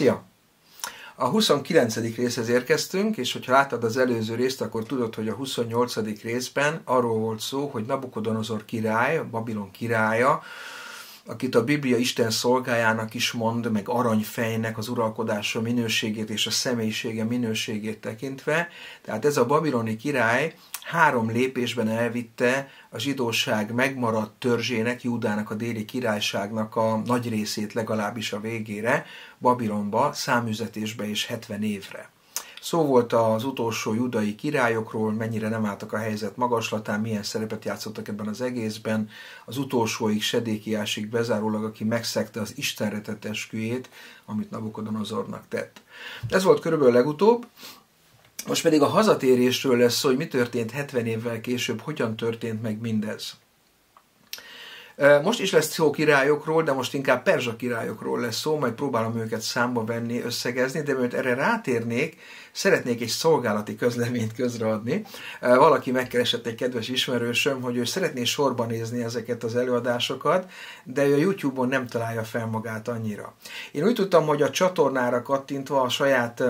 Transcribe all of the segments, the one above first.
Szia! A 29. részhez érkeztünk, és hogyha láttad az előző részt, akkor tudod, hogy a 28. részben arról volt szó, hogy Nabukodonozor király, Babilon királya, akit a Biblia Isten szolgájának is mond, meg aranyfejnek az uralkodása minőségét és a személyisége minőségét tekintve. Tehát ez a babiloni király három lépésben elvitte a zsidóság megmaradt törzsének, Júdának, a déli királyságnak a nagy részét legalábbis a végére, Babilonba, számüzetésbe és 70 évre. Szó volt az utolsó judai királyokról, mennyire nem álltak a helyzet magaslatán, milyen szerepet játszottak ebben az egészben. Az utolsóig, Sedékiásig bezárólag, aki megszegte az Istenre tett esküjét, amit Nabukodonozornak tett. Ez volt körülbelül legutóbb, most pedig a hazatérésről lesz szó, hogy mi történt 70 évvel később, hogyan történt meg mindez. Most is lesz szó királyokról, de most inkább perzsa királyokról lesz szó, majd próbálom őket számba venni, összegezni, de mert erre rátérnék, szeretnék egy szolgálati közleményt közreadni. Valaki megkeresett egy kedves ismerősöm, hogy ő szeretné sorban nézni ezeket az előadásokat, de ő a YouTube-on nem találja fel magát annyira. Én úgy tudtam, hogy a csatornára kattintva a saját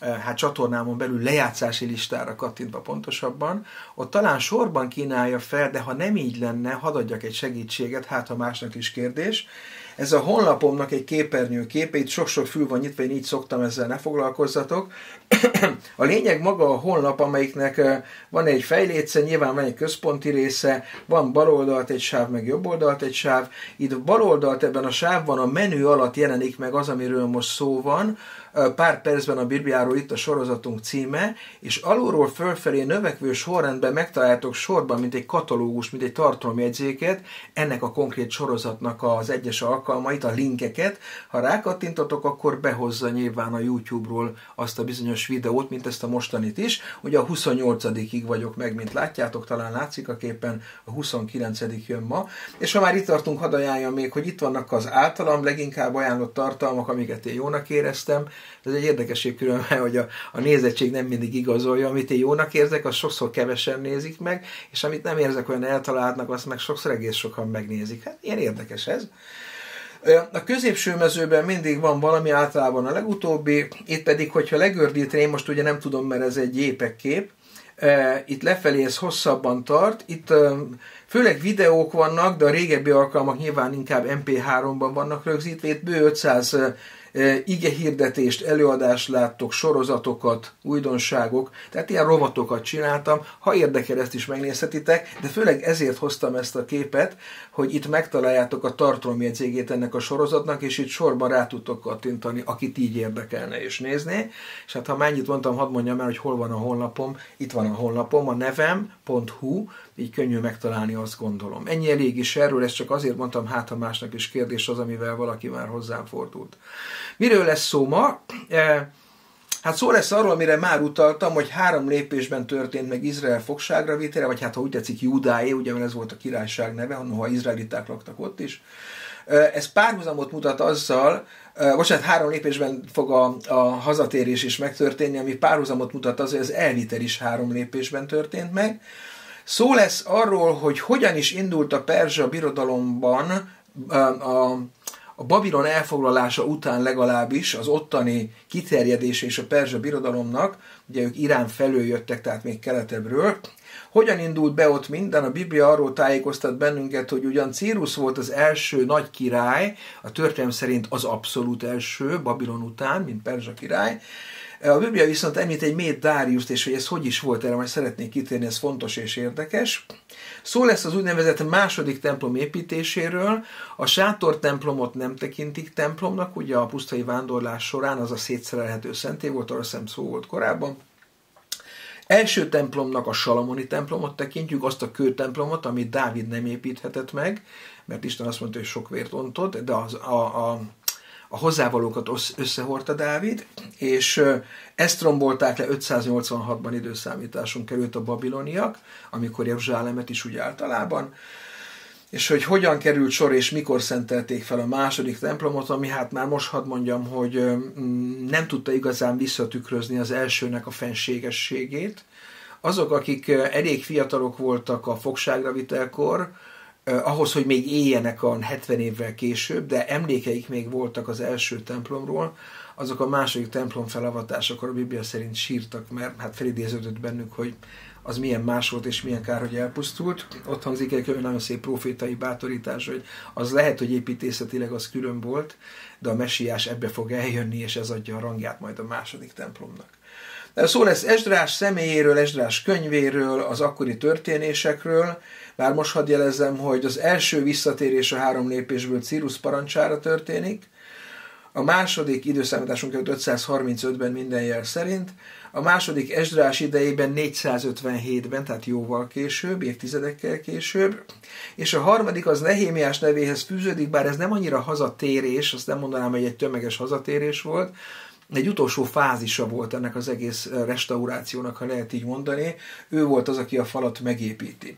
hát csatornámon belül lejátszási listára kattintva pontosabban, ott talán sorban kínálja fel, de ha nem így lenne, hadd adjak egy segítséget, hát ha másnak is kérdés. Ez a honlapomnak egy képernyő képe, itt sok-sok fül van nyitva, én így szoktam ezzel, ne foglalkozzatok. a lényeg maga a honlap, amelyiknek van egy fejléce, nyilván van egy központi része, van bal oldalt egy sáv, meg jobb oldalt egy sáv. Itt bal oldalt ebben a sávban a menü alatt jelenik meg az, amiről most szó van, pár percben a Bibliáról itt a sorozatunk címe, és alulról fölfelé növekvő sorrendben megtaláltok sorban, mint egy katalógus, mint egy tartalomjegyzéket, ennek a konkrét sorozatnak az egyes alkalmait, a linkeket. Ha rákattintotok, akkor behozza nyilván a YouTube-ról azt a bizonyos videót, mint ezt a mostanit is. Ugye a 28-ig vagyok meg, mint látjátok, talán látszik a képen, a 29 jön ma. És ha már itt tartunk, hadd ajánljam még, hogy itt vannak az általam leginkább ajánlott tartalmak, amiket én jónak éreztem, ez egy érdekesség különben, hogy a, a nézettség nem mindig igazolja, amit én jónak érzek, az sokszor kevesen nézik meg, és amit nem érzek olyan eltaláltnak, azt meg sokszor egész sokan megnézik. Hát ilyen érdekes ez. A középső mezőben mindig van valami, általában a legutóbbi, itt pedig, hogyha legördíteni, én most ugye nem tudom, mert ez egy jépek kép, itt lefelé ez hosszabban tart, itt főleg videók vannak, de a régebbi alkalmak nyilván inkább MP3-ban vannak rögzítve, itt bő 500 ige hirdetést, előadást láttok, sorozatokat, újdonságok, tehát ilyen rovatokat csináltam. Ha érdekel, ezt is megnézhetitek, de főleg ezért hoztam ezt a képet, hogy itt megtaláljátok a tartalomjegyzégét ennek a sorozatnak, és itt sorban rá tudtok kattintani, akit így érdekelne és nézné. És hát ha mennyit mondtam, hadd mondjam el, hogy hol van a honlapom. Itt van a honlapom, a nevem.hu, így könnyű megtalálni, azt gondolom. Ennyi elég is erről, ezt csak azért mondtam, hát ha másnak is kérdés az, amivel valaki már hozzám fordult. Miről lesz szó ma? E, hát szó lesz arról, amire már utaltam, hogy három lépésben történt meg Izrael fogságra vitele, vagy hát ha úgy tetszik Judáé, ugye mert ez volt a királyság neve, ha izraeliták laktak ott is. E, ez párhuzamot mutat azzal, e, bocsánat, három lépésben fog a, a hazatérés is megtörténni, ami párhuzamot mutat az, hogy az elvitel is három lépésben történt meg. Szó lesz arról, hogy hogyan is indult a Perzsa birodalomban a, a Babilon elfoglalása után legalábbis az ottani kiterjedése és a Perzsa birodalomnak, ugye ők Irán felől jöttek, tehát még keletebbről, hogyan indult be ott minden? A Biblia arról tájékoztat bennünket, hogy ugyan Círus volt az első nagy király, a történelem szerint az abszolút első, Babilon után, mint Perzsa király, a Biblia viszont említ egy Méd Dáriuszt, és hogy ez hogy is volt, erre majd szeretnék kitérni, ez fontos és érdekes. Szó lesz az úgynevezett második templom építéséről. A sátor templomot nem tekintik templomnak, ugye a pusztai vándorlás során az a szétszerelhető szentély volt, arra szem szó volt korábban. Első templomnak a Salamoni templomot tekintjük, azt a kőtemplomot, amit Dávid nem építhetett meg, mert Isten azt mondta, hogy sok vért ontott, de az, a, a a hozzávalókat összehordta Dávid, és ezt rombolták le 586-ban időszámításon került a babiloniak, amikor Jeruzsálemet is úgy általában, és hogy hogyan került sor és mikor szentelték fel a második templomot, ami hát már most hadd mondjam, hogy nem tudta igazán visszatükrözni az elsőnek a fenségességét. Azok, akik elég fiatalok voltak a fogságra vitelkor, ahhoz, hogy még éljenek a 70 évvel később, de emlékeik még voltak az első templomról, azok a második templom felavatásakor a Biblia szerint sírtak, mert hát felidéződött bennük, hogy az milyen más volt, és milyen kár, hogy elpusztult. Ott hangzik egy nagyon szép profétai bátorítás, hogy az lehet, hogy építészetileg az külön volt, de a messiás ebbe fog eljönni, és ez adja a rangját majd a második templomnak. Szó lesz Esdrás személyéről, Esdrás könyvéről, az akkori történésekről, bár most hadd jelezzem, hogy az első visszatérés a három lépésből Cyrus parancsára történik, a második időszámításunk 535-ben minden jel szerint, a második Esdrás idejében 457-ben, tehát jóval később, évtizedekkel később, és a harmadik az Nehémiás nevéhez fűződik, bár ez nem annyira hazatérés, azt nem mondanám, hogy egy tömeges hazatérés volt, egy utolsó fázisa volt ennek az egész restaurációnak, ha lehet így mondani. Ő volt az, aki a falat megépíti.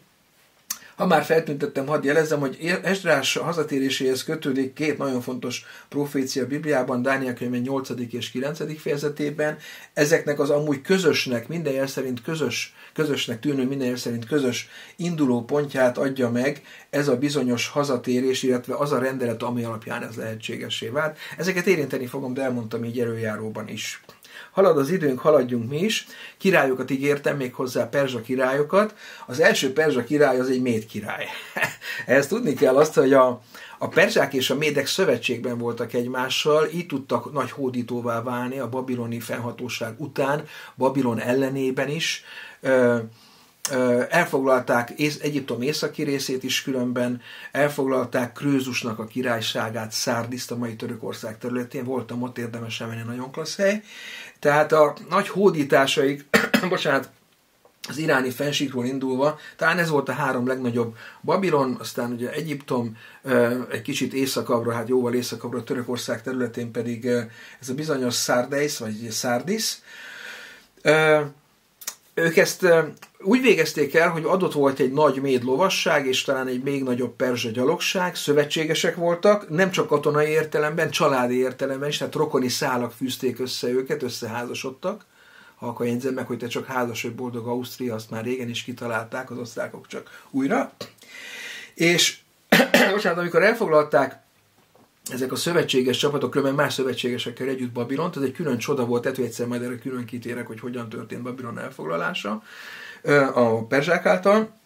Ha már feltüntettem, hadd jelezzem, hogy Esdrás hazatéréséhez kötődik két nagyon fontos profécia Bibliában, Dániel könyve 8. és 9. fejezetében. Ezeknek az amúgy közösnek, minden jel szerint közös, közösnek tűnő, minden jel szerint közös induló pontját adja meg ez a bizonyos hazatérés, illetve az a rendelet, ami alapján ez lehetségesé vált. Ezeket érinteni fogom, de elmondtam így előjáróban is. Halad az időnk, haladjunk mi is. Királyokat ígértem, még hozzá perzsa királyokat. Az első perzsa király az egy méd király. Ehhez tudni kell azt, hogy a, a perzsák és a médek szövetségben voltak egymással, így tudtak nagy hódítóvá válni a babiloni fennhatóság után, Babilon ellenében is elfoglalták Egyiptom északi részét is különben, elfoglalták Krőzusnak a királyságát, Szárdiszt a mai Törökország területén, voltam ott érdemes menni, nagyon klassz hely. Tehát a nagy hódításaik, bocsánat, az iráni fensíkról indulva, talán ez volt a három legnagyobb Babilon, aztán ugye Egyiptom, egy kicsit északabbra, hát jóval északabbra, Törökország területén pedig ez a bizonyos Szárdeis, vagy Szárdis. Ők ezt úgy végezték el, hogy adott volt egy nagy méd lovasság, és talán egy még nagyobb perzsa gyalogság, szövetségesek voltak, nem csak katonai értelemben, családi értelemben is, tehát rokoni szálak fűzték össze őket, összeházasodtak. Ha akkor jegyzem meg, hogy te csak házas vagy boldog Ausztria, azt már régen is kitalálták az osztrákok csak újra. És bocsánat, amikor elfoglalták ezek a szövetséges csapatok, különben más szövetségesekkel együtt Babilont, ez egy külön csoda volt, tehát egyszer majd erre külön kitérek, hogy hogyan történt Babilon elfoglalása a perzsák által,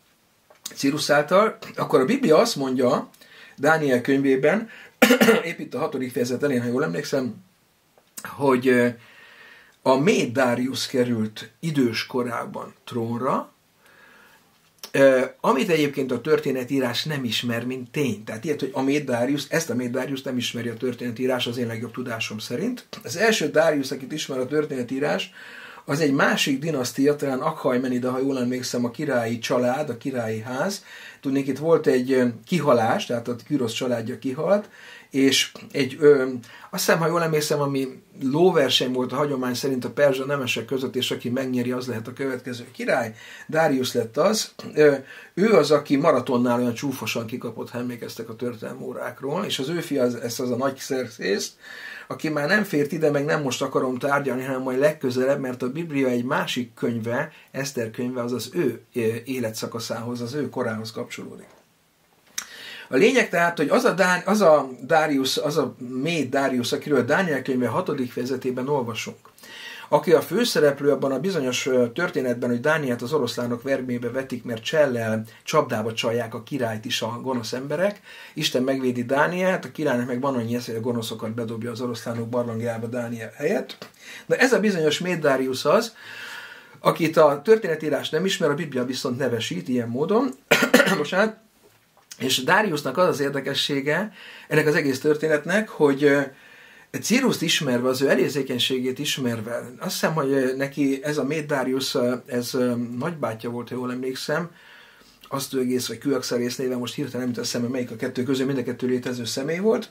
Cyrus által, akkor a Biblia azt mondja, Dániel könyvében, épp itt a hatodik fejezet elén, ha jól emlékszem, hogy a Méd Darius került idős korában trónra, amit egyébként a történetírás nem ismer, mint tény. Tehát ilyet, hogy a Méd ezt a Méd Darius nem ismeri a történetírás az én legjobb tudásom szerint. Az első Darius, akit ismer a történetírás, az egy másik dinasztia, talán Akhajmenida, ha jól emlékszem, a királyi család, a királyi ház. Tudnék, itt volt egy kihalás, tehát a Kyrosz családja kihalt, és egy, ö, azt hiszem, ha jól emlékszem, ami lóverseny volt a hagyomány szerint a perzsa nemesek között, és aki megnyeri, az lehet a következő király. Darius lett az. Ö, ő az, aki maratonnál olyan csúfosan kikapott, ha emlékeztek a történelmi órákról, és az ő fia, az, ez az a nagy szerszészt, aki már nem fért ide, meg nem most akarom tárgyalni, hanem majd legközelebb, mert a Biblia egy másik könyve, Eszter könyve, az az ő életszakaszához, az ő korához kapcsolódik. A lényeg tehát, hogy az a, Dán, az a Darius, az a méd Darius, akiről Dániel könyve hatodik fejezetében olvasunk, aki a főszereplő abban a bizonyos történetben, hogy Dániát az oroszlánok vermébe vetik, mert csellel csapdába csalják a királyt is a gonosz emberek. Isten megvédi Dániát, a királynak meg van annyi esze, hogy a gonoszokat bedobja az oroszlánok barlangjába Dániel helyett. De ez a bizonyos Médárius az, akit a történetírás nem ismer, a Biblia viszont nevesít ilyen módon. Bocsánat. És Dariusnak az az érdekessége ennek az egész történetnek, hogy Cyruszt ismerve, az ő elérzékenységét ismerve, azt hiszem, hogy neki ez a Médárius, ez nagybátyja volt, ha jól emlékszem, azt egész, vagy Kőaxarész néven most hirtelen nem teszem, melyik a kettő közül, mind a kettő létező személy volt.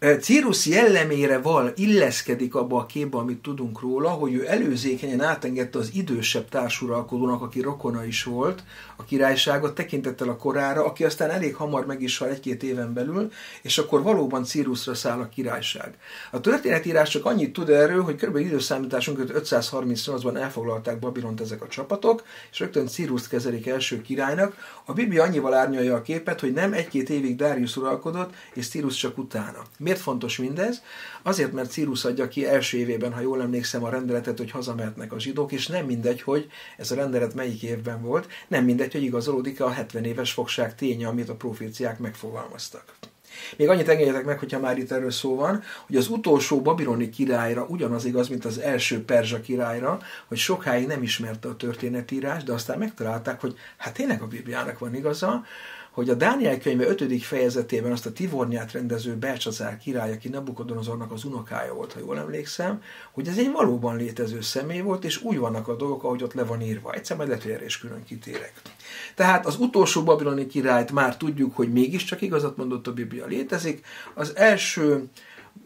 Círus jellemére val illeszkedik abba a képbe, amit tudunk róla, hogy ő előzékenyen átengedte az idősebb társuralkodónak, aki rokona is volt, a királyságot tekintettel a korára, aki aztán elég hamar meg is hal egy-két éven belül, és akkor valóban Círusra száll a királyság. A történetírás csak annyit tud erről, hogy kb. időszámításunk 538-ban elfoglalták Babilont ezek a csapatok, és rögtön Círuszt kezelik első királynak. A Biblia annyival árnyalja a képet, hogy nem egy-két évig Darius uralkodott, és Círus csak utána. Miért fontos mindez? Azért, mert Círus adja ki első évében, ha jól emlékszem, a rendeletet, hogy hazamehetnek a zsidók, és nem mindegy, hogy ez a rendelet melyik évben volt, nem mindegy, hogy igazolódik a 70 éves fogság ténye, amit a proféciák megfogalmaztak. Még annyit engedjetek meg, hogyha már itt erről szó van, hogy az utolsó babiloni királyra ugyanaz igaz, mint az első perzsa királyra, hogy sokáig nem ismerte a történetírás, de aztán megtalálták, hogy hát tényleg a Bibliának van igaza, hogy a Dániel könyve 5. fejezetében azt a Tivornyát rendező Belcsazár király, aki Nabukodonozornak az unokája volt, ha jól emlékszem, hogy ez egy valóban létező személy volt, és úgy vannak a dolgok, ahogy ott le van írva. Egyszer majd lehet, is külön kitérek. Tehát az utolsó babiloni királyt már tudjuk, hogy mégiscsak igazat mondott a Biblia létezik. Az első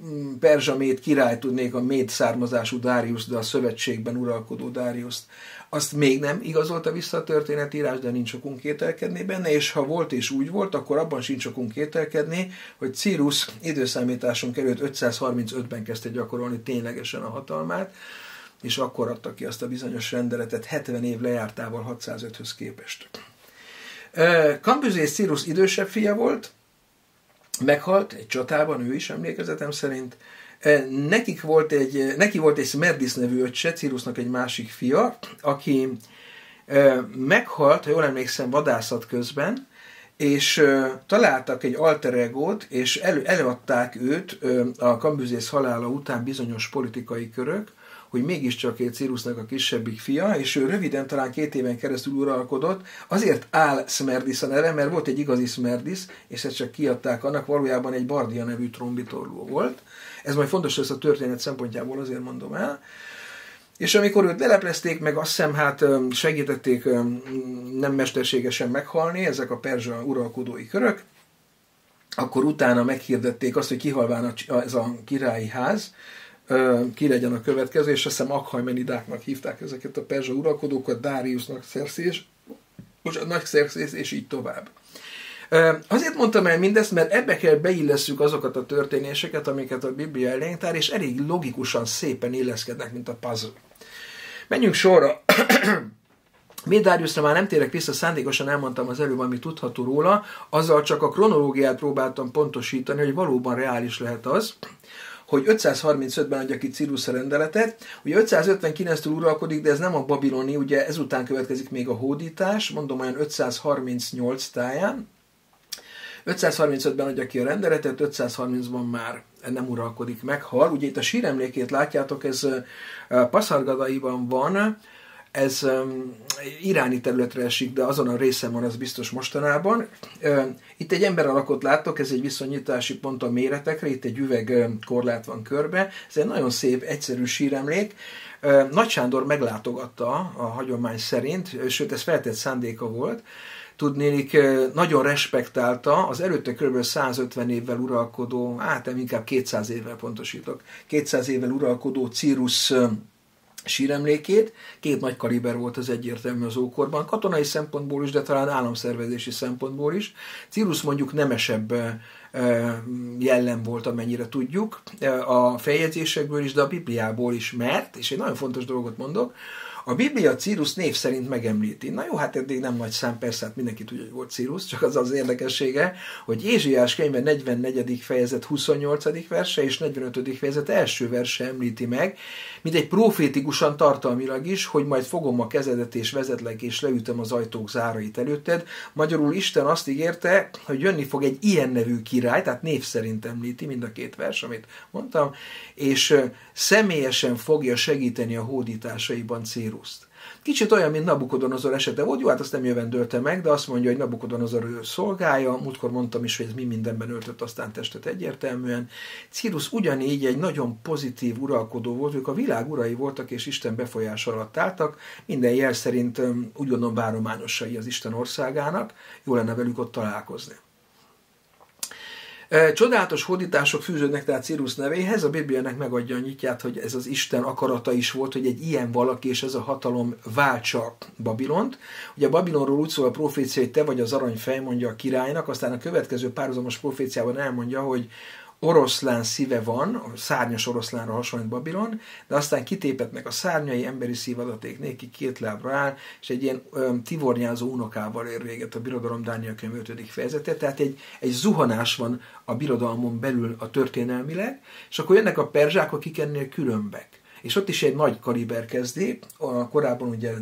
mm, perzsa méd király tudnék a méd származású Dárius, de a szövetségben uralkodó Dáriuszt azt még nem igazolta vissza a történetírás, de nincs okunk kételkedni benne, és ha volt és úgy volt, akkor abban sincs okunk kételkedni, hogy Cyrus időszámításunk előtt 535-ben kezdte gyakorolni ténylegesen a hatalmát, és akkor adta ki azt a bizonyos rendeletet 70 év lejártával 605-höz képest. Kambüzés Cyrus idősebb fia volt, meghalt egy csatában, ő is emlékezetem szerint, Nekik volt egy, neki volt egy Smerdis nevű öccse, Cirusnak egy másik fia, aki meghalt, ha jól emlékszem, vadászat közben, és találtak egy alter egót, és elő, előadták őt a Kambüzész halála után bizonyos politikai körök, hogy mégiscsak egy Cirusnak a kisebbik fia, és ő röviden, talán két éven keresztül uralkodott, azért áll Smerdis a neve, mert volt egy igazi Smerdis, és ezt csak kiadták. Annak, valójában egy Bardia nevű trombitorló volt, ez majd fontos lesz a történet szempontjából, azért mondom el. És amikor őt leleplezték, meg azt hiszem, hát segítették nem mesterségesen meghalni, ezek a perzsa uralkodói körök, akkor utána meghirdették azt, hogy kihalván ez a királyi ház, ki legyen a következő, és azt hiszem Akhajmenidáknak hívták ezeket a perzsa uralkodókat, Dáriusnak, Szerszés, most a nagy Szerszés, és így tovább. Azért mondtam el mindezt, mert ebbe kell beillesszük azokat a történéseket, amiket a Biblia elénk tár, és elég logikusan szépen illeszkednek, mint a puzzle. Menjünk sorra. Médáriuszra már nem térek vissza, szándékosan elmondtam az előbb, ami tudható róla, azzal csak a kronológiát próbáltam pontosítani, hogy valóban reális lehet az, hogy 535-ben adja ki Cirus a rendeletet, ugye 559-től uralkodik, de ez nem a babiloni, ugye ezután következik még a hódítás, mondom olyan 538 táján, 535-ben adja ki a rendeletet, 530-ban már nem uralkodik meg, hal. Ugye itt a síremlékét látjátok, ez Paszargadaiban van, ez iráni területre esik, de azon a részen van az biztos mostanában. Itt egy ember alakot látok, ez egy viszonyítási pont a méretekre, itt egy üvegkorlát van körbe, ez egy nagyon szép, egyszerű síremlék. Nagy Sándor meglátogatta a hagyomány szerint, sőt ez feltett szándéka volt, tudnélik, nagyon respektálta az előtte kb. 150 évvel uralkodó, hát nem inkább 200 évvel pontosítok, 200 évvel uralkodó Círus síremlékét. Két nagy kaliber volt az egyértelmű az ókorban, katonai szempontból is, de talán államszervezési szempontból is. Círus mondjuk nemesebb jellem volt, amennyire tudjuk, a feljegyzésekből is, de a Bibliából is, mert, és egy nagyon fontos dolgot mondok, a Biblia Círus név szerint megemlíti. Na jó, hát eddig nem nagy szám, persze, hát mindenki tudja, hogy volt Círus, csak az az érdekessége, hogy Ézsiás könyve 44. fejezet 28. verse és 45. fejezet első verse említi meg, mint egy profétikusan tartalmilag is, hogy majd fogom a kezedet és vezetlek és leütöm az ajtók zárait előtted. Magyarul Isten azt ígérte, hogy jönni fog egy ilyen nevű király, tehát név szerint említi mind a két vers, amit mondtam, és személyesen fogja segíteni a hódításaiban Círuszt. Kicsit olyan, mint Nabukodonozor esete volt, jó, hát azt nem jövendölte meg, de azt mondja, hogy Nabukodonozor ő szolgálja, múltkor mondtam is, hogy ez mi mindenben öltött aztán testet egyértelműen. Círus ugyanígy egy nagyon pozitív uralkodó volt, ők a világ urai voltak, és Isten befolyás alatt álltak, minden jel szerint úgy gondolom bárományosai az Isten országának, jó lenne velük ott találkozni. Csodálatos hódítások fűződnek tehát Cyrus nevéhez, a Bibliának megadja a nyitját, hogy ez az Isten akarata is volt, hogy egy ilyen valaki és ez a hatalom váltsa Babilont. Ugye a Babilonról úgy szól a profécia, hogy te vagy az aranyfej, mondja a királynak, aztán a következő párhuzamos proféciában elmondja, hogy oroszlán szíve van, szárnyas oroszlánra hasonlít Babilon, de aztán kitépetnek a szárnyai, emberi szívadaték néki, két lábra áll, és egy ilyen ö, tivornyázó unokával ér véget a birodalom Dániel könyv 5. fejezete, tehát egy, egy zuhanás van a birodalmon belül a történelmileg, és akkor jönnek a perzsák, akik ennél különbek. És ott is egy nagy kaliber kezdi, korábban ugye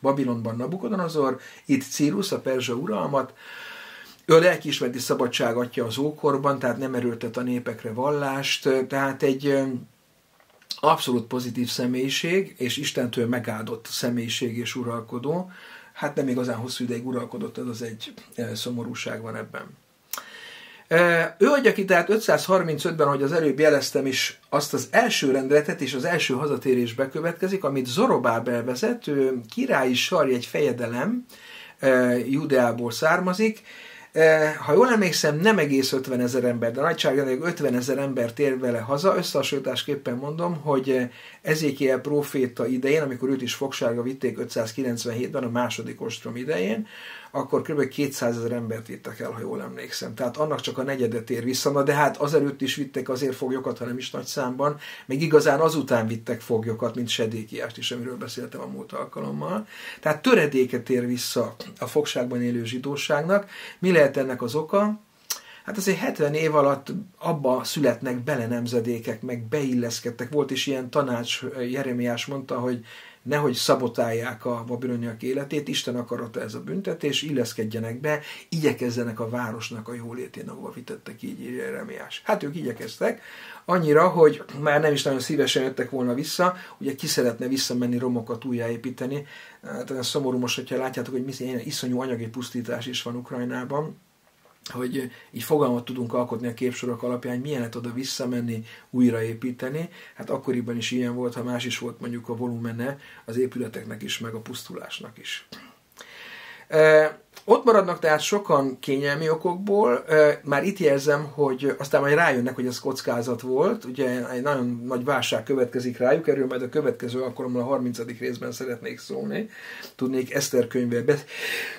Babilonban Nabukodonozor, itt Círus, a perzsa uralmat, ő a lelkiismereti szabadság adja az ókorban, tehát nem erőltet a népekre vallást, tehát egy abszolút pozitív személyiség, és Istentől megáldott személyiség és uralkodó. Hát nem igazán hosszú ideig uralkodott, ez az egy szomorúság van ebben. Ő adja ki tehát 535-ben, ahogy az előbb jeleztem is, azt az első rendeletet és az első hazatérés bekövetkezik, amit Zorobábel vezet, királyi sarj egy fejedelem, Judeából származik, ha jól emlékszem, nem egész 50 ezer ember, de nagyságrendileg 50 ezer ember tér vele haza. Összehasonlításképpen mondom, hogy eh, Ezékiel proféta idején, amikor őt is fogságra vitték 597-ben, a második ostrom idején, akkor kb. 200 ezer embert vittek el, ha jól emlékszem. Tehát annak csak a negyedet ér vissza, na de hát azelőtt is vittek azért foglyokat, hanem is nagy számban, még igazán azután vittek foglyokat, mint Sedékiást is, amiről beszéltem a múlt alkalommal. Tehát töredéket ér vissza a fogságban élő zsidóságnak. Mi lehet ennek az oka? Hát azért 70 év alatt abba születnek bele nemzedékek, meg beilleszkedtek. Volt is ilyen tanács, Jeremiás mondta, hogy nehogy szabotálják a babiloniak életét, Isten akarata ez a büntetés, illeszkedjenek be, igyekezzenek a városnak a jólétén, ahova vitettek, így Jeremiás. Hát ők igyekeztek, annyira, hogy már nem is nagyon szívesen jöttek volna vissza, ugye ki szeretne visszamenni romokat újjáépíteni. Hát olyan szomorú most, hogyha látjátok, hogy milyen iszonyú anyagi pusztítás is van Ukrajnában, hogy így fogalmat tudunk alkotni a képsorok alapján, milyen lehet oda visszamenni, újraépíteni. Hát akkoriban is ilyen volt, ha más is volt mondjuk a volumene az épületeknek is, meg a pusztulásnak is. Ott maradnak tehát sokan kényelmi okokból, már itt érzem, hogy aztán majd rájönnek, hogy ez kockázat volt, ugye egy nagyon nagy válság következik rájuk, erről majd a következő alkalommal a 30. részben szeretnék szólni. Tudnék Eszter könyvbe be...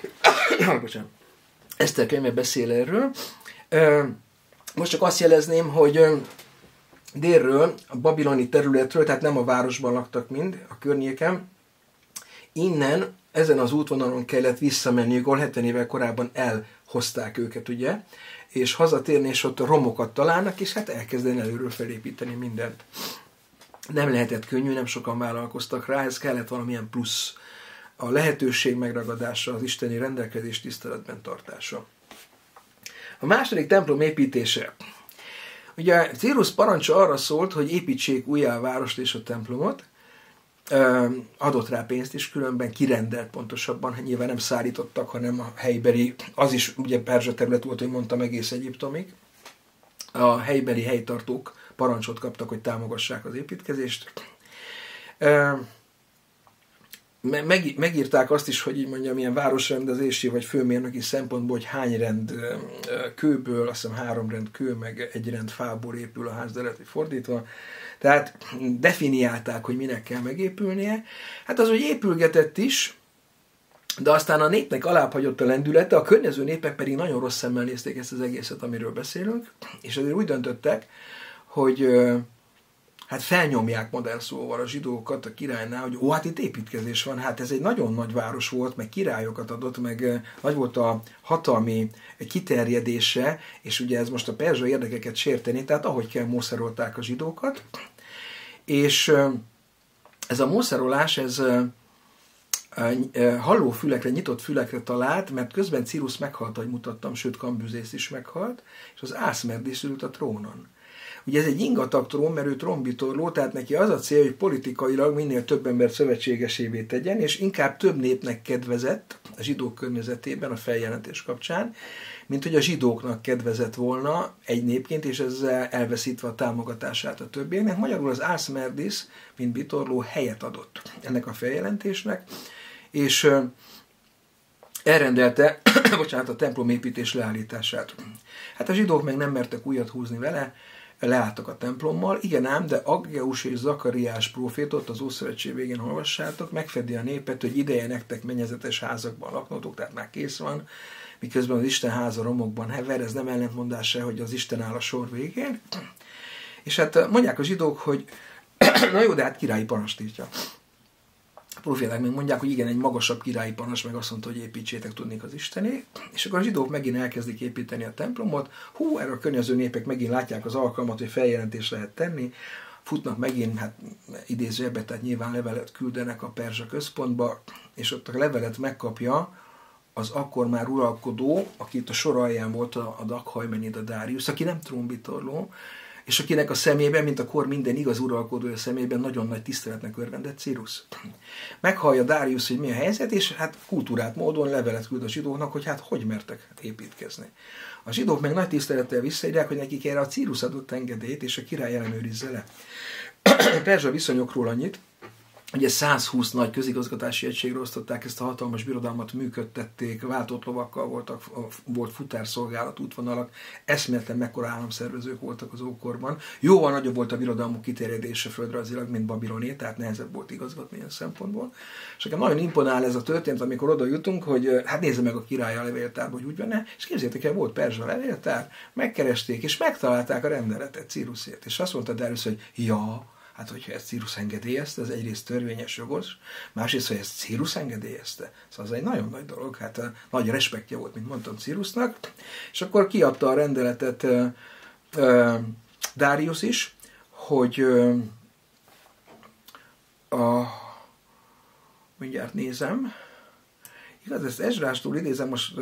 Bocsánat Eszter könyve beszél erről. Most csak azt jelezném, hogy délről, a babiloni területről, tehát nem a városban laktak mind, a környéken, innen, ezen az útvonalon kellett visszamenniük, ahol 70 évvel korábban elhozták őket, ugye, és hazatérni, és ott romokat találnak, és hát elkezdeni előről felépíteni mindent. Nem lehetett könnyű, nem sokan vállalkoztak rá, ez kellett valamilyen plusz a lehetőség megragadása, az isteni rendelkezés tiszteletben tartása. A második templom építése. Ugye Círus parancsa arra szólt, hogy építsék újjá a várost és a templomot, adott rá pénzt is, különben kirendelt pontosabban, nyilván nem szállítottak, hanem a helybeli, az is ugye perzsa terület volt, hogy mondtam egész Egyiptomig, a helybeli helytartók parancsot kaptak, hogy támogassák az építkezést meg, megírták azt is, hogy így mondjam, ilyen városrendezési vagy főmérnöki szempontból, hogy hány rend kőből, azt hiszem három rend kő, meg egy rend fából épül a ház, de lehet, hogy fordítva. Tehát definiálták, hogy minek kell megépülnie. Hát az, hogy épülgetett is, de aztán a népnek alábbhagyott a lendülete, a környező népek pedig nagyon rossz szemmel nézték ezt az egészet, amiről beszélünk, és azért úgy döntöttek, hogy hát felnyomják modern szóval a zsidókat a királynál, hogy ó, hát itt építkezés van, hát ez egy nagyon nagy város volt, meg királyokat adott, meg nagy volt a hatalmi kiterjedése, és ugye ez most a perzsa érdekeket sérteni, tehát ahogy kell mószerolták a zsidókat, és ez a mószerolás, ez halló fülekre, nyitott fülekre talált, mert közben Cirus meghalt, ahogy mutattam, sőt Kambüzész is meghalt, és az Ászmerdis ült a trónon. Ugye ez egy ingatag trón, mert ő trombitorló, tehát neki az a cél, hogy politikailag minél több embert szövetségesévé tegyen, és inkább több népnek kedvezett a zsidók környezetében a feljelentés kapcsán, mint hogy a zsidóknak kedvezett volna egy népként, és ezzel elveszítve a támogatását a többieknek. Magyarul az Ásmerdis, mint bitorló, helyet adott ennek a feljelentésnek, és elrendelte bocsánat, a templom építés leállítását. Hát a zsidók meg nem mertek újat húzni vele, leálltak a templommal. Igen ám, de Aggeus és Zakariás profétot az Ószövetség végén olvassátok, megfedi a népet, hogy ideje nektek mennyezetes házakban laknotok, tehát már kész van, miközben az Isten háza romokban hever, ez nem ellentmondás se, hogy az Isten áll a sor végén. És hát mondják a zsidók, hogy na jó, de hát királyi írtja proféták meg mondják, hogy igen, egy magasabb királyi panas meg azt mondta, hogy építsétek tudnék az Istené, és akkor a zsidók megint elkezdik építeni a templomot, hú, erre a környező népek megint látják az alkalmat, hogy feljelentést lehet tenni, futnak megint, hát idézőjebbe, tehát nyilván levelet küldenek a Perzsa központba, és ott a levelet megkapja az akkor már uralkodó, aki itt a sor alján volt a, a Dakhajmenid, a Dárius, aki nem trombitorló, és akinek a szemében, mint a kor minden igaz uralkodója szemében nagyon nagy tiszteletnek örvendett Cyrus. Meghallja Darius, hogy mi a helyzet, és hát kultúrát módon levelet küld a zsidóknak, hogy hát hogy mertek építkezni. A zsidók meg nagy tisztelettel visszaírják, hogy nekik erre a Cyrus adott engedélyt, és a király ellenőrizze le. Perzsa viszonyokról annyit, Ugye 120 nagy közigazgatási egységre osztották ezt a hatalmas birodalmat, működtették, váltott lovakkal voltak, volt futárszolgálat, útvonalak, eszméletlen mekkora államszervezők voltak az ókorban. Jóval nagyobb volt a birodalmuk kiterjedése földrajzilag, mint Babiloné, tehát nehezebb volt igazgatni ilyen szempontból. És nekem nagyon imponál ez a történet, amikor oda jutunk, hogy hát nézze meg a király a levéltár, hogy úgy van és képzeljétek el, volt Perzsa levéltár, megkeresték, és megtalálták a rendeletet Círusért, és azt mondta Darius, hogy ja, Hát, hogyha ezt Círus engedélyezte, ez egyrészt törvényes, jogos, másrészt, hogy ezt Círus engedélyezte. Szóval ez egy nagyon nagy dolog, hát eh, nagy respektje volt, mint mondtam, Círusnak. És akkor kiadta a rendeletet uh, uh, Darius is, hogy uh, a, mindjárt nézem, igaz, ezt Ezrástól idézem most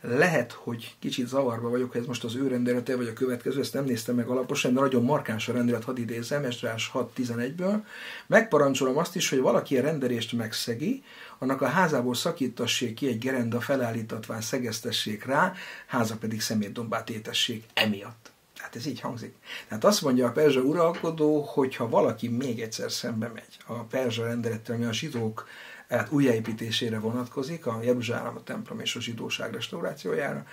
lehet, hogy kicsit zavarba vagyok, hogy ez most az ő rendelete, vagy a következő, ezt nem néztem meg alaposan, de nagyon markáns a rendelet, hadd idézem, Esdrás 6.11-ből. Megparancsolom azt is, hogy valaki a rendelést megszegi, annak a házából szakítassék ki egy gerenda felállítatván szegeztessék rá, háza pedig szemétdombát étessék emiatt. Tehát ez így hangzik. Tehát azt mondja a perzsa uralkodó, hogy ha valaki még egyszer szembe megy a perzsa rendelettel, ami a zsidók újjáépítésére vonatkozik, a Jeruzsálem, a templom és a zsidóság restaurációjára,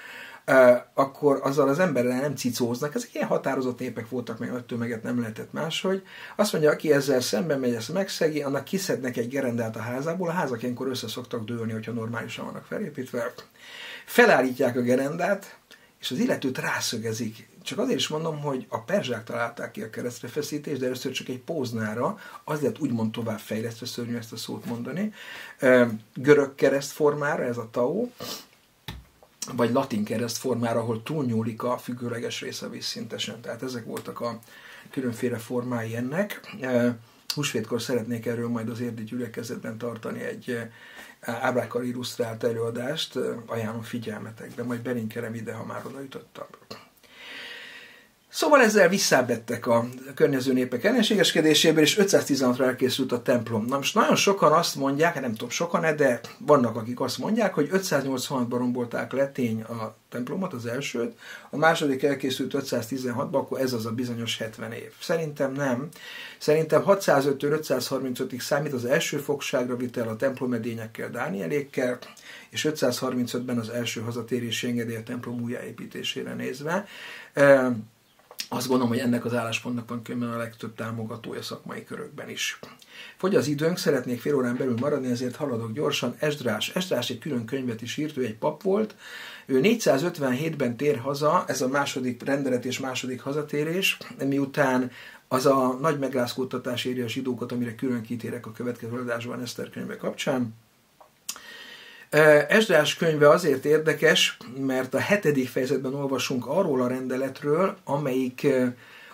akkor azzal az emberrel nem cicóznak. Ezek ilyen határozott népek voltak, meg nagy tömeget nem lehetett máshogy. Azt mondja, aki ezzel szemben megy, ezt megszegi, annak kiszednek egy gerendát a házából. A házak ilyenkor össze szoktak dőlni, hogyha normálisan vannak felépítve. Felállítják a gerendát, és az illetőt rászögezik csak azért is mondom, hogy a perzsák találták ki a keresztrefeszítést, de először csak egy póznára, az lett úgymond tovább fejlesztve, szörnyű ezt a szót mondani, görög kereszt ez a tau, vagy latin kereszt formára, ahol túlnyúlik a függőleges része vízszintesen. Tehát ezek voltak a különféle formái ennek. Húsvétkor szeretnék erről majd az érdi gyülekezetben tartani egy ábrákkal illusztrált előadást, ajánlom figyelmetekbe, majd belinkerem ide, ha már oda jutottam. Szóval ezzel visszábettek a környező népek ellenségeskedéséből, és 516-ra elkészült a templom. Na most nagyon sokan azt mondják, nem tudom sokan de vannak akik azt mondják, hogy 586-ban rombolták le tény a templomot, az elsőt, a második elkészült 516-ban, akkor ez az a bizonyos 70 év. Szerintem nem. Szerintem 605 535-ig számít az első fogságra vitel a templomedényekkel, Dánielékkel, és 535-ben az első hazatérési engedély a templom újjáépítésére nézve azt gondolom, hogy ennek az álláspontnak van könnyen a legtöbb támogatója szakmai körökben is. Fogy az időnk, szeretnék fél órán belül maradni, ezért haladok gyorsan. Esdrás. Esdrás egy külön könyvet is írt, ő egy pap volt. Ő 457-ben tér haza, ez a második rendelet és második hazatérés, miután az a nagy megrázkódtatás éri a zsidókat, amire külön kitérek a következő adásban Eszter könyve kapcsán. Esdrás könyve azért érdekes, mert a hetedik fejezetben olvasunk arról a rendeletről, amelyik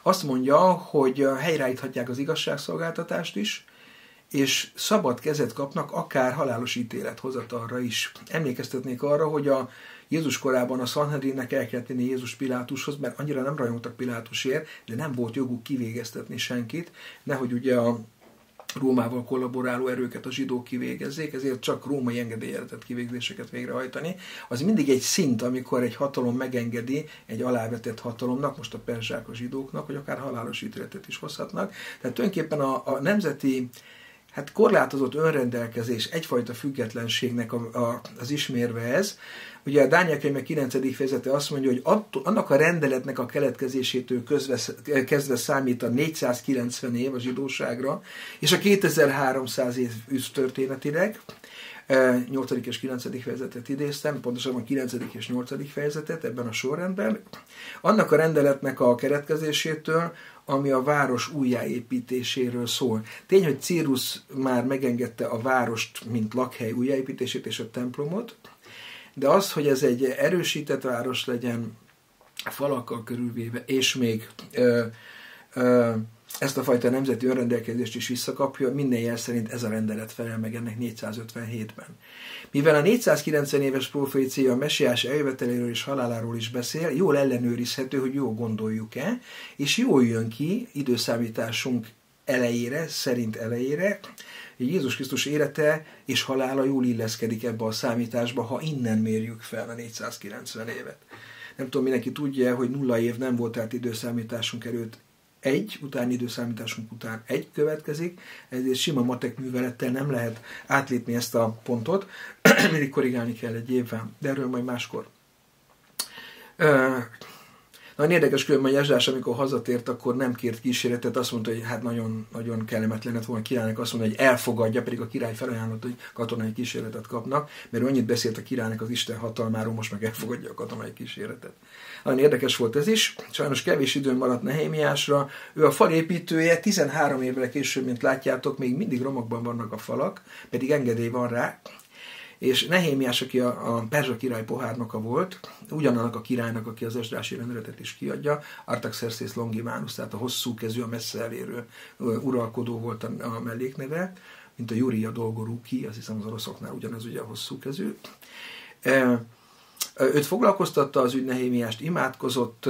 azt mondja, hogy helyreállíthatják az igazságszolgáltatást is, és szabad kezet kapnak akár halálos ítélet hozatalra is. Emlékeztetnék arra, hogy a Jézus korában a Sanhedrinnek el kellett tenni Jézus Pilátushoz, mert annyira nem rajongtak Pilátusért, de nem volt joguk kivégeztetni senkit, nehogy ugye a Rómával kollaboráló erőket a zsidók kivégezzék, ezért csak római engedélyezett kivégzéseket végrehajtani. Az mindig egy szint, amikor egy hatalom megengedi egy alávetett hatalomnak, most a perzsák a zsidóknak, hogy akár halálos ítéletet is hozhatnak. Tehát tulajdonképpen a, a nemzeti hát korlátozott önrendelkezés, egyfajta függetlenségnek a, a, az ismérve ez. Ugye a Dániel könyve 9. fejezete azt mondja, hogy attól, annak a rendeletnek a keletkezésétől közve, kezdve számít a 490 év a zsidóságra, és a 2300 év történetileg, 8. és 9. fejezetet idéztem, pontosabban 9. és 8. fejezetet ebben a sorrendben. Annak a rendeletnek a keretkezésétől, ami a város újjáépítéséről szól. Tény, hogy Círus már megengedte a várost, mint lakhely újjáépítését és a templomot, de az, hogy ez egy erősített város legyen, falakkal körülvéve, és még ö, ö, ezt a fajta nemzeti önrendelkezést is visszakapja, minden jel szerint ez a rendelet felel meg ennek 457-ben. Mivel a 490 éves profécia a messiás eljöveteléről és haláláról is beszél, jól ellenőrizhető, hogy jól gondoljuk-e, és jól jön ki időszámításunk elejére, szerint elejére, hogy Jézus Krisztus élete és halála jól illeszkedik ebbe a számításba, ha innen mérjük fel a 490 évet. Nem tudom, mindenki tudja, hogy nulla év nem volt át időszámításunk előtt egy, utáni időszámításunk után egy következik, ezért sima matek művelettel nem lehet átlépni ezt a pontot, mindig korrigálni kell egy évvel, de erről majd máskor. Nagyon érdekes különben, hogy Ezsás, amikor hazatért, akkor nem kért kíséretet, azt mondta, hogy hát nagyon, nagyon kellemetlen lett volna a királynak azt mondta, hogy elfogadja, pedig a király felajánlott, hogy katonai kíséretet kapnak, mert annyit beszélt a királynak az Isten hatalmáról, most meg elfogadja a katonai kíséretet. Nagyon érdekes volt ez is, sajnos kevés időm maradt Nehémiásra. Ő a fal építője, 13 évre később, mint látjátok, még mindig romokban vannak a falak, pedig engedély van rá, és Nehémiás, aki a, a Perzsa király pohárnoka volt, ugyanannak a királynak, aki az esdrási rendeletet is kiadja, Artaxerxes Longimanus, tehát a hosszú kezű, a messze elérő uralkodó volt a, a mellékneve, mint a Júria Dolgoruki, azt hiszem az oroszoknál ugyanaz ugye a hosszú kezű. Őt foglalkoztatta az ügy Nehémiást, imádkozott,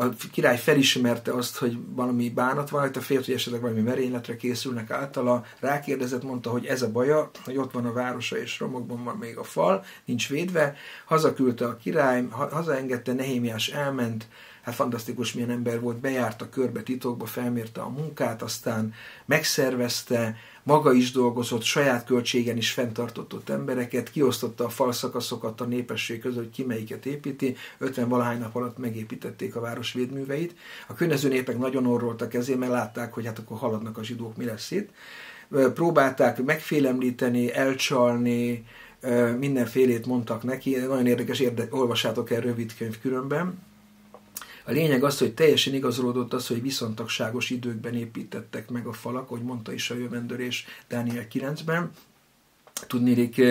a király felismerte azt, hogy valami bánat van, a félt, hogy esetleg valami merényletre készülnek általa, rákérdezett, mondta, hogy ez a baja, hogy ott van a városa, és romokban van még a fal, nincs védve, hazaküldte a király, hazaengedte, Nehémiás elment, hát fantasztikus milyen ember volt, bejárta körbe titokba, felmérte a munkát, aztán megszervezte, maga is dolgozott, saját költségen is fenntartott ott embereket, kiosztotta a falszakaszokat a népesség között, hogy ki melyiket építi, 50 valahány nap alatt megépítették a város védműveit. A környező népek nagyon orroltak ezért, mert látták, hogy hát akkor haladnak a zsidók, mi lesz itt. Próbálták megfélemlíteni, elcsalni, mindenfélét mondtak neki, nagyon érdekes, érde, olvassátok el rövid könyv különben. A lényeg az, hogy teljesen igazolódott az, hogy viszontagságos időkben építettek meg a falak, ahogy mondta is a jövendőrés Dániel 9-ben. Tudnélik,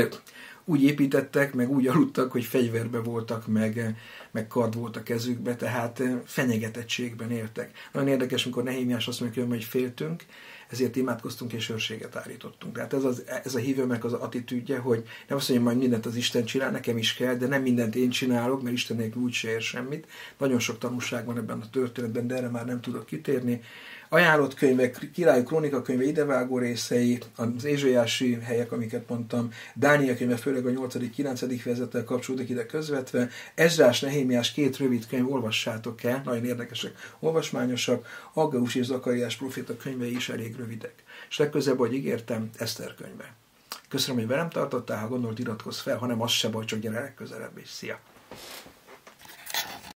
úgy építettek, meg úgy aludtak, hogy fegyverbe voltak, meg, meg kard volt a kezükbe, tehát fenyegetettségben éltek. Nagyon érdekes, amikor Nehémiás azt mondja, hogy féltünk, ezért imádkoztunk és őrséget állítottunk. Tehát ez, az, ez a hívőmek az attitűdje, hogy nem azt mondja, hogy mindent az Isten csinál, nekem is kell, de nem mindent én csinálok, mert Isten nélkül úgy se ér semmit. Nagyon sok tanulság van ebben a történetben, de erre már nem tudok kitérni ajánlott könyvek, király krónika könyve idevágó részei, az Ézsaiási helyek, amiket mondtam, Dániel könyve, főleg a 8.-9. fejezettel kapcsolódik ide közvetve, Ezrás, Nehémiás két rövid könyv, olvassátok el, nagyon érdekesek, olvasmányosak, Aggeus és Zakariás proféta könyvei is elég rövidek. És legközebb, hogy ígértem, Eszter könyve. Köszönöm, hogy velem tartottál, ha gondolt, iratkozz fel, hanem az se baj, csak gyere legközelebb, és szia!